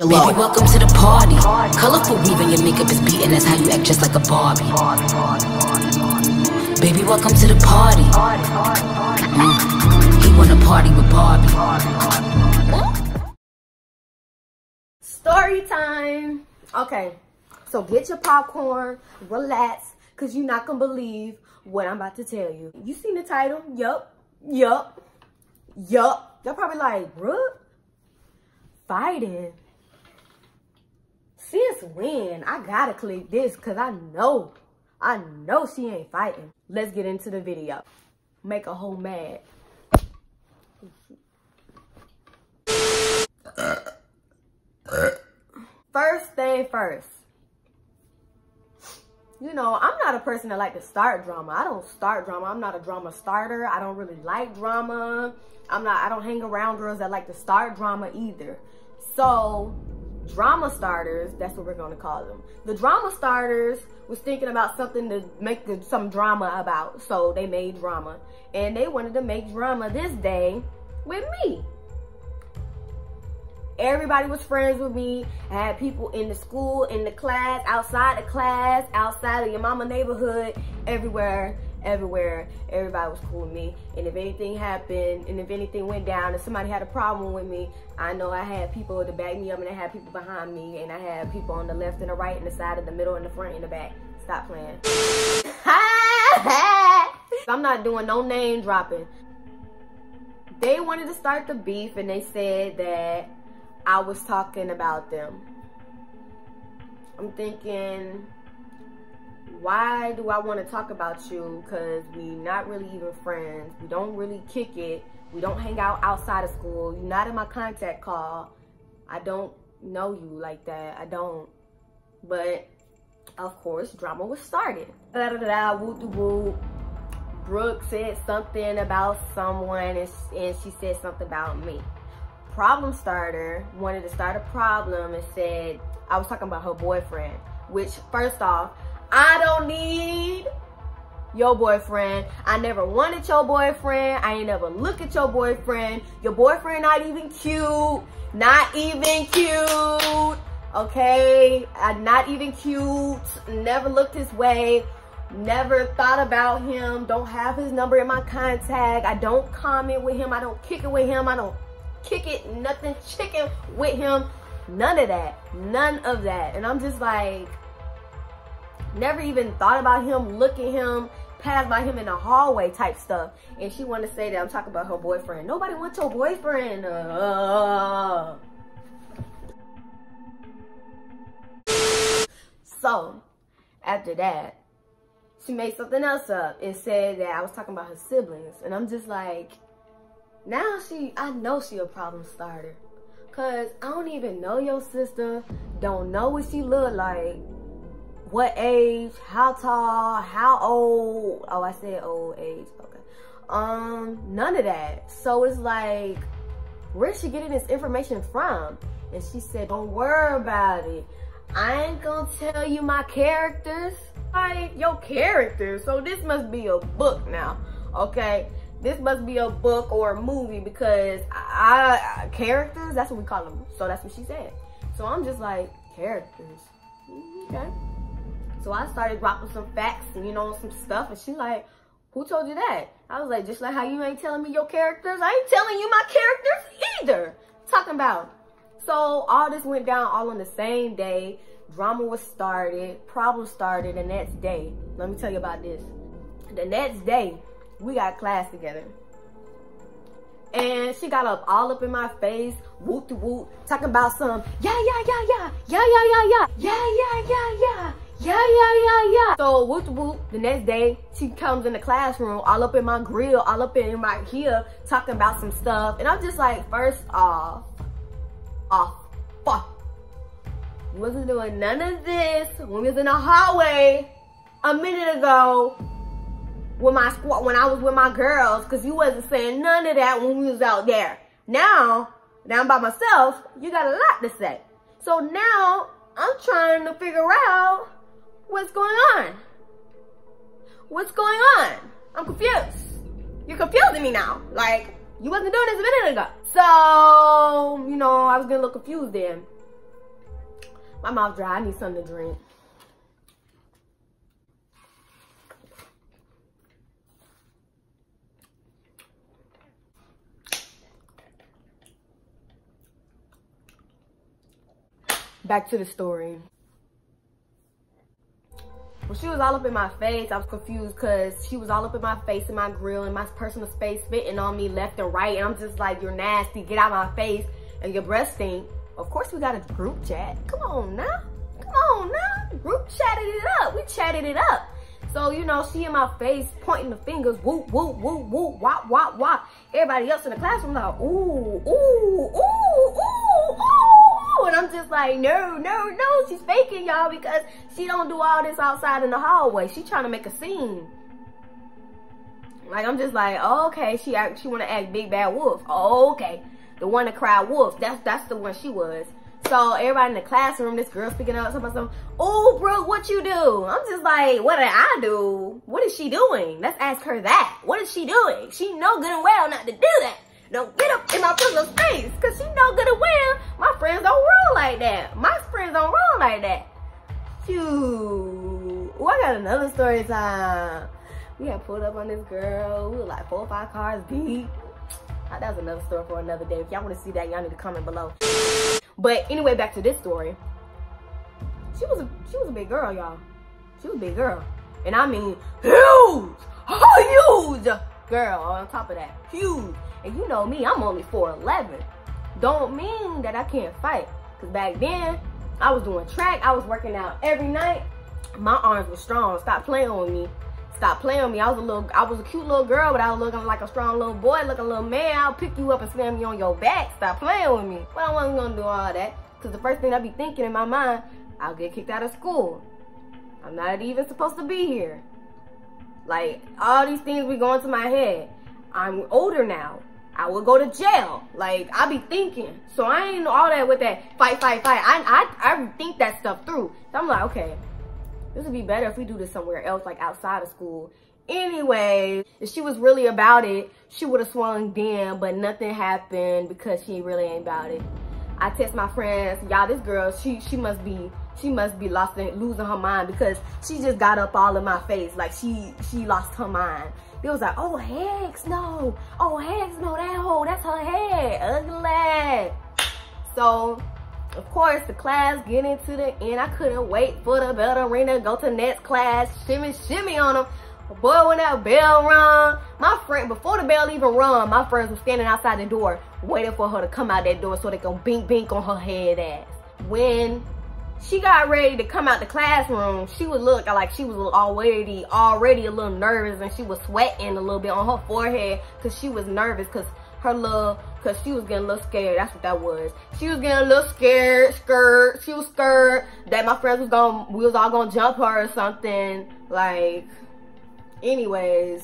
Baby, welcome to the party. Colorful weave and your makeup is beating. That's how you act just like a Barbie. Baby, welcome to the party. Mm. He wanna party with Barbie. Story time. Okay, so get your popcorn, relax, cause you're not gonna believe what I'm about to tell you. You seen the title? Yup, yup, yup. Y'all probably like, what? Fighting. Since when? I gotta click this cause I know, I know she ain't fighting. Let's get into the video. Make a whole mad. First thing first. You know, I'm not a person that like to start drama. I don't start drama. I'm not a drama starter. I don't really like drama. I'm not, I don't hang around girls that like to start drama either. So, drama starters, that's what we're going to call them. The drama starters was thinking about something to make some drama about. So, they made drama. And they wanted to make drama this day with me. Everybody was friends with me. I had people in the school, in the class, outside the class, outside of your mama neighborhood, everywhere, everywhere. Everybody was cool with me. And if anything happened, and if anything went down, and somebody had a problem with me, I know I had people to back me up, and I had people behind me, and I had people on the left and the right, and the side, and the middle, and the front, and the back. Stop playing. I'm not doing no name dropping. They wanted to start the beef, and they said that I was talking about them. I'm thinking, why do I want to talk about you? Because we not really even friends. We don't really kick it. We don't hang out outside of school. You're not in my contact call. I don't know you like that. I don't. But, of course, drama was started. Da da da da, woo woo. Brooke said something about someone and, and she said something about me problem starter wanted to start a problem and said, I was talking about her boyfriend, which first off, I don't need your boyfriend. I never wanted your boyfriend. I ain't never look at your boyfriend. Your boyfriend not even cute. Not even cute. Okay? Uh, not even cute. Never looked his way. Never thought about him. Don't have his number in my contact. I don't comment with him. I don't kick it with him. I don't kick it, nothing chicken with him. None of that. None of that. And I'm just like, never even thought about him, look at him, pass by him in the hallway type stuff. And she wanted to say that I'm talking about her boyfriend. Nobody wants your boyfriend. Uh. So, after that, she made something else up and said that I was talking about her siblings. And I'm just like, now she, I know she a problem starter. Cause I don't even know your sister. Don't know what she look like. What age, how tall, how old. Oh, I said old age, okay. Um, none of that. So it's like, where's she getting this information from? And she said, don't worry about it. I ain't gonna tell you my characters. Like, your characters. So this must be a book now, okay? this must be a book or a movie because I, I, characters that's what we call them so that's what she said so i'm just like characters okay so i started dropping some facts and you know some stuff and she's like who told you that i was like just like how you ain't telling me your characters i ain't telling you my characters either talking about so all this went down all on the same day drama was started problem started the next day let me tell you about this the next day we got class together. And she got up all up in my face, whoop to whoop, talking about some, yeah, yeah, yeah, yeah, yeah, yeah, yeah, yeah, yeah, yeah, yeah, yeah. Yeah, yeah, yeah, yeah. So whoop whoop. The next day, she comes in the classroom, all up in my grill, all up in my here, talking about some stuff. And I'm just like, first off, off, fuck. Wasn't doing none of this when we was in the hallway a minute ago with my squad when I was with my girls because you wasn't saying none of that when we was out there. Now, now I'm by myself, you got a lot to say. So now I'm trying to figure out what's going on. What's going on? I'm confused. You're confusing me now. Like, you wasn't doing this a minute ago. So, you know, I was getting a little confused then. My mouth dry. I need something to drink. Back to the story. When she was all up in my face, I was confused because she was all up in my face and my grill and my personal space spitting on me left and right. And I'm just like, you're nasty. Get out of my face. And your breath stink. Of course, we got a group chat. Come on now. Come on now. Group chatted it up. We chatted it up. So, you know, she in my face pointing the fingers, whoop, whoop, whoop, whoop, wop, wop, wop. Everybody else in the classroom like, ooh, ooh, ooh, ooh and I'm just like, no, no, no, she's faking y'all because she don't do all this outside in the hallway. She trying to make a scene. Like I'm just like, oh, okay, she act, she want to act big bad wolf. Oh, okay, the one that cried wolf. That's that's the one she was. So everybody in the classroom, this girl speaking up, talking about some, oh, Brooke, what you do? I'm just like, what did I do? What is she doing? Let's ask her that. What is she doing? She know good and well not to do that. Don't get up in my personal space. Cause she know good and well my friends don't roll like that. My friends don't roll like that. Phew. Oh, I got another story time. We had pulled up on this girl. We were like four or five cars deep. Ah, that was another story for another day. If y'all want to see that, y'all need to comment below. But anyway, back to this story. She was a she was a big girl, y'all. She was a big girl. And I mean huge! Huge! Girl, on top of that. Huge. And you know me, I'm only 4'11. Don't mean that I can't fight. Because back then, I was doing track. I was working out every night. My arms were strong. Stop playing with me. Stop playing with me. I was a little, I was a cute little girl, but I was looking like a strong little boy, looking a little man. I'll pick you up and slam you on your back. Stop playing with me. But I wasn't gonna do all that. Cause the first thing I be thinking in my mind, I'll get kicked out of school. I'm not even supposed to be here. Like, all these things be going to my head. I'm older now. I would go to jail. Like, I be thinking. So I ain't all that with that fight, fight, fight. I, I, I think that stuff through. So I'm like, okay, this would be better if we do this somewhere else, like outside of school. Anyway, if she was really about it, she would have swung then, but nothing happened because she really ain't about it. I text my friends, y'all, this girl, she she must be she must be lost in, losing her mind because she just got up all in my face like she she lost her mind. They was like, oh hex no, oh hex no, that hoe, that's her head, ugly. So of course the class getting to the end. I couldn't wait for the bell to ring to go to next class, shimmy shimmy on them. Boy, when that bell rung, my friend, before the bell even rung, my friends were standing outside the door waiting for her to come out that door so they can bink bink on her head ass. When she got ready to come out the classroom, she would look like she was already already a little nervous and she was sweating a little bit on her forehead because she was nervous because her little because she was getting a little scared. That's what that was. She was getting a little scared, scared. She was scared that my friends was going we was all gonna jump her or something. Like anyways,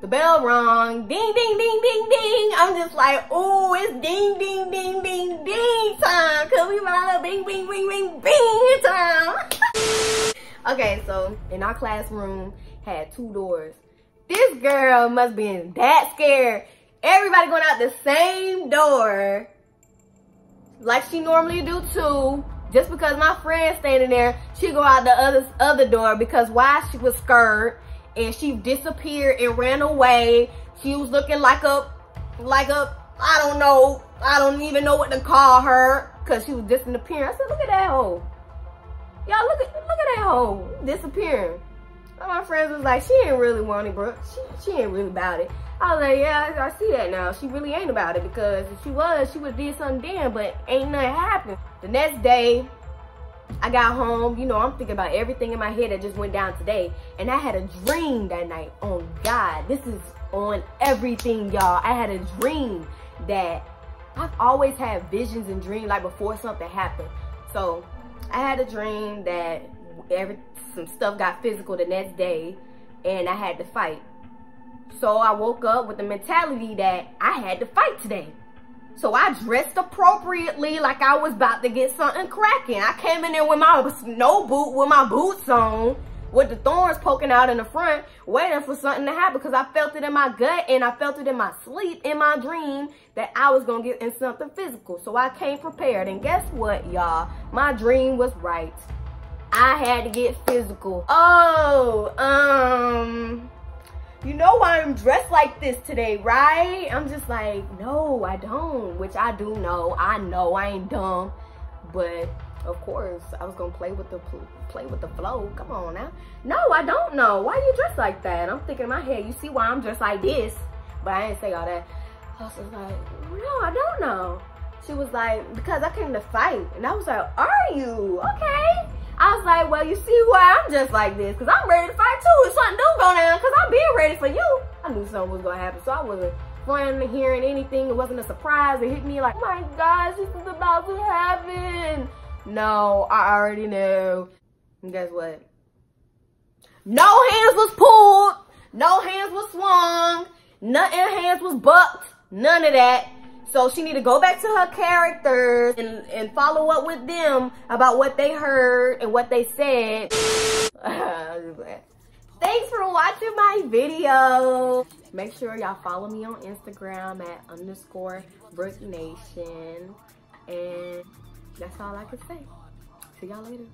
the bell rung, ding, ding, ding, ding, ding. I'm just like, oh, it's ding, ding, ding, ding, ding time. Cause we about bing, bing, bing, bing, bing time. Okay, so in our classroom had two doors. This girl must be that scared. Everybody going out the same door like she normally do too. Just because my friend standing there, she go out the other other door because why she was scared and she disappeared and ran away. She was looking like a, like a, I don't know, I don't even know what to call her because she was disappearing. I said, look at that hoe. Y'all look at, look at that hoe disappearing. And my friends was like, she ain't really want it, bro. She, she ain't really about it. I was like, yeah, I, I see that now. She really ain't about it because if she was, she would did something then, but ain't nothing happened. The next day, I got home, you know, I'm thinking about everything in my head that just went down today. And I had a dream that night on God. This is on everything, y'all. I had a dream that I've always had visions and dreams like before something happened. So I had a dream that every some stuff got physical the next day and I had to fight. So I woke up with the mentality that I had to fight today. So I dressed appropriately like I was about to get something cracking. I came in there with my snow boot, with my boots on, with the thorns poking out in the front, waiting for something to happen because I felt it in my gut and I felt it in my sleep, in my dream, that I was going to get in something physical. So I came prepared. And guess what, y'all? My dream was right. I had to get physical. Oh, um, you know why I'm dressed like this today, right? I'm just like, no, I don't, which I do know. I know I ain't dumb, but of course, I was gonna play with the play with the flow. Come on now. No, I don't know. Why you dressed like that? I'm thinking in my head, you see why I'm dressed like this, but I didn't say all that. I was like, no, I don't know. She was like, because I came to fight. And I was like, are you? Okay. I was like, well, you see why I'm just like this? Because I'm ready to fight too. If something do go down, because I'm being ready for you. I knew something was going to happen, so I wasn't running, hearing anything. It wasn't a surprise. It hit me like, oh my gosh, this is about to happen. No, I already knew. And guess what? No hands was pulled. No hands was swung. Nothing hands was bucked. None of that. So she need to go back to her characters and, and follow up with them about what they heard and what they said. Thanks for watching my video. Make sure y'all follow me on Instagram at underscore Brooke Nation. And that's all I can say. See y'all later.